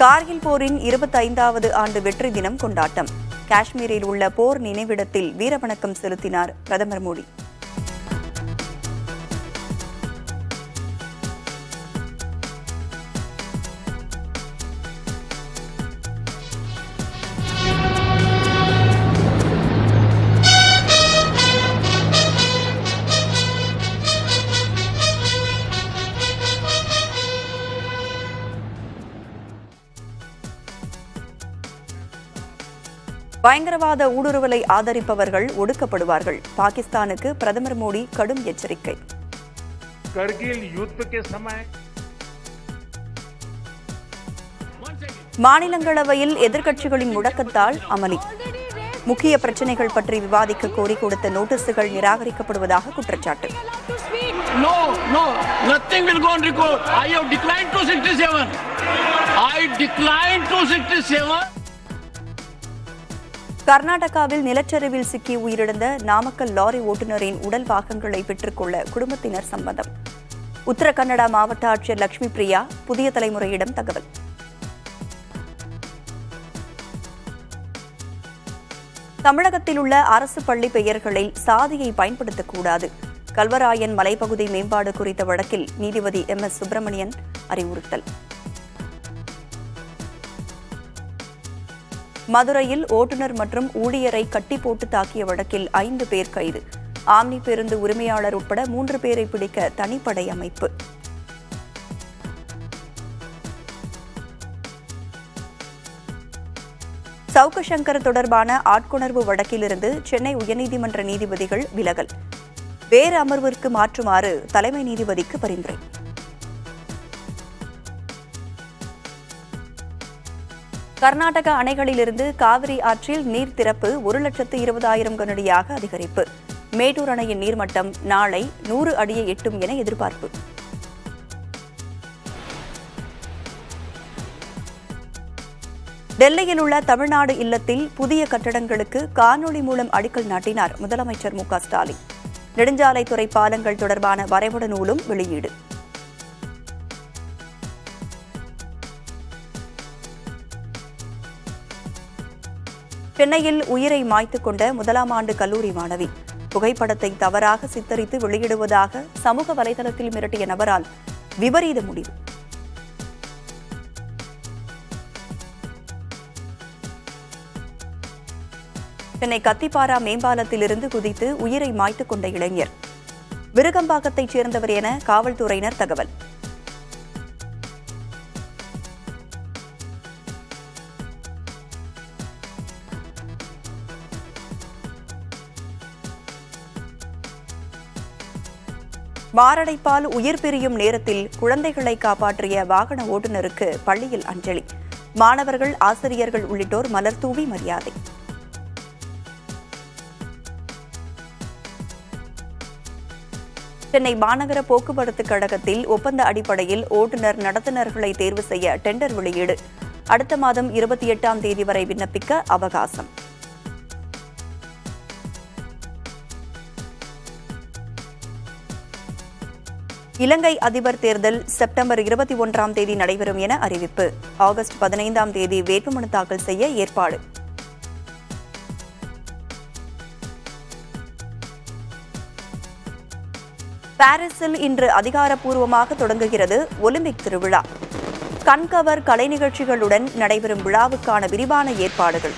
கார்கில் போரின் இருபத்தைந்தாவது ஆண்டு வெற்றி தினம் கொண்டாட்டம். காஷ்மீரில் உள்ள போர் நினைவிடத்தில் வீரவணக்கம் செலுத்தினார் பிரதமர் மோடி. பயங்கரவாத ஊடுருவலை ஆதரிப்பவர்கள் ஒடுக்கப்படுவார்கள். பாகிஸ்தானுக்கு பிரதமர் மோடி கடும் எச்சரிக்கை. மாநிலங்களவையில் எதிர்க்கட்சிகளின் முடக்கத்தால் அமளி. முக்கிய பிரச்சினைகள் பற்றி விவாதிக்க கோரி கொடுத்த நோட்டீஸுகள் நிராகரிக்கப்படுவதாக குற்றச்சாட்டு. கர்நாடகாவில் நிலச்சரிவில் சிக்கி உயிரிழந்த நாமக்கல் லாரி ஓட்டுநரின் உடல் பாகங்களை பெற்றுக்கொள்ள குடும்பத்தினர் சம்மதம். உத்தர கன்னடா மாவட்ட ஆட்சியர் லட்சுமி பிரியா புதிய தலைமுறையிடம் தகவல். தமிழகத்தில் உள்ள அரசு பள்ளி பெயர்களில் சாதியை பயன்படுத்தக்கூடாது கல்வராயன் மலைப்பகுதி மேம்பாடு குறித்த வழக்கில் நீதிபதி எம் எஸ் சுப்பிரமணியன் அறிவுறுத்தல். மதுரையில் ஓட்டுநர் மற்றும் ஊழியரை கட்டி போட்டு தாக்கிய வழக்கில் ஐந்து பேர் கைது. ஆம்னி பேருந்து உரிமையாளர் உட்பட மூன்று பேரை பிடிக்க தனிப்படை அமைப்பு. சவுக்கு சங்கர் தொடர்பான ஆட்கொணர்வு வழக்கிலிருந்து சென்னை உயர்நீதிமன்ற நீதிபதிகள் விலகல். வேறு அமர்விற்கு மாற்றுமாறு தலைமை நீதிபதிக்கு பரிந்துரை. கர்நாடக அணைகளிலிருந்து காவிரி ஆற்றில் நீர் திறப்பு ஒரு லட்சத்து இருபதாயிரம் கனடியாக அதிகரிப்பு. மேட்டூர் அணையின் நீர்மட்டம் நாளை நூறு அடியை எட்டும் என எதிர்பார்ப்பு. டெல்லியில் உள்ள தமிழ்நாடு இல்லத்தில் புதிய கட்டடங்களுக்கு காணொலி மூலம் அடிக்கல் நாட்டினார் முதலமைச்சர் மு க ஸ்டாலின். நெடுஞ்சாலைத்துறை பாலங்கள் தொடர்பான வரைபட நூலும் வெளியீடு. சென்னையில் உயிரை மாய்த்து கொண்ட முதலாம் ஆண்டு கல்லூரி மாணவி. புகைப்படத்தை தவறாக சித்தரித்து வெளியிடுவதாக சமூக வலைதளத்தில் மிரட்டிய நபரால் விபரீத முடிவு. சென்னை கத்திப்பாரா மேம்பாலத்திலிருந்து குதித்து உயிரை மாய்த்துக் கொண்ட இளைஞர். விருகம்பாக்கத்தைச் சேர்ந்தவர் என காவல்துறையினர் தகவல். மாரடைப்பால் உயிர் பிரியும் நேரத்தில் குழந்தைகளை காப்பாற்றிய வாகன ஓட்டுநருக்கு பள்ளியில் அஞ்சலி. மாணவர்கள் ஆசிரியர்கள் உள்ளிட்டோர் மலர் தூவி மரியாதை. சென்னை மாநகர போக்குவரத்து கழகத்தில் ஒப்பந்த அடிப்படையில் ஓட்டுநர் நடத்துனர்களை தேர்வு செய்ய டெண்டர் வெளியீடு. அடுத்த மாதம் இருபத்தி எட்டாம் தேதி வரை விண்ணப்பிக்க அவகாசம். இலங்கை அதிபர் தேர்தல் செப்டம்பர் இருபத்தி ஒன்றாம் தேதி நடைபெறும் என அறிவிப்பு. ஆகஸ்ட் பதினைந்தாம் தேதி வேட்புமனு தாக்கல் செய்ய ஏற்பாடு. பாரிஸில் இன்று அதிகாரப்பூர்வமாக தொடங்குகிறது ஒலிம்பிக் திருவிழா. கண்கவர் கலை நிகழ்ச்சிகளுடன் நடைபெறும் விழாவுக்கான விரிவான ஏற்பாடுகள்.